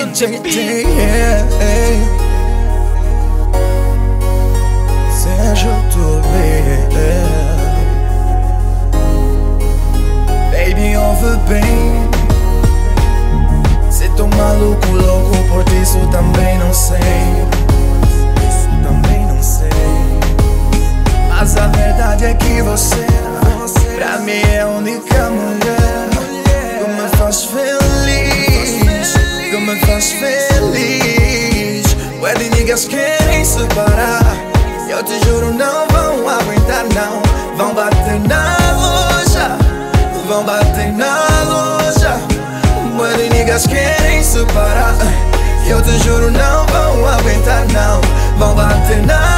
DJ, yeah, yeah. Niggas querem separar Eu te juro não vão aguentar não. Vão bater na loja. Vão bater na loja. Wedding niggas querem separar Eu te juro não vão aguentar não. Vão bater na loja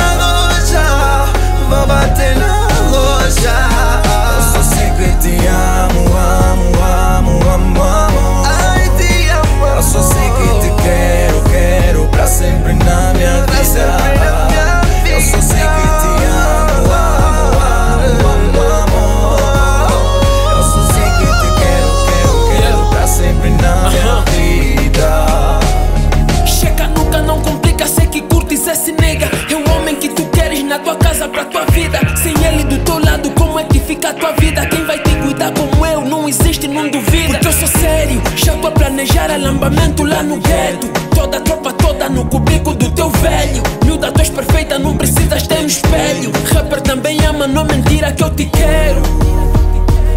como é que fica a tua vida? Quem vai te cuidar como eu? Não existe, não duvida. Porque eu sou sério, já tô a planejar alambamento lá no gueto. Toda a tropa toda no cubico do teu velho. Miúda, tu és perfeita, não precisas ter um espelho. Rapper também ama, não mentira que eu te quero.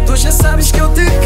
Tu já sabes que eu te quero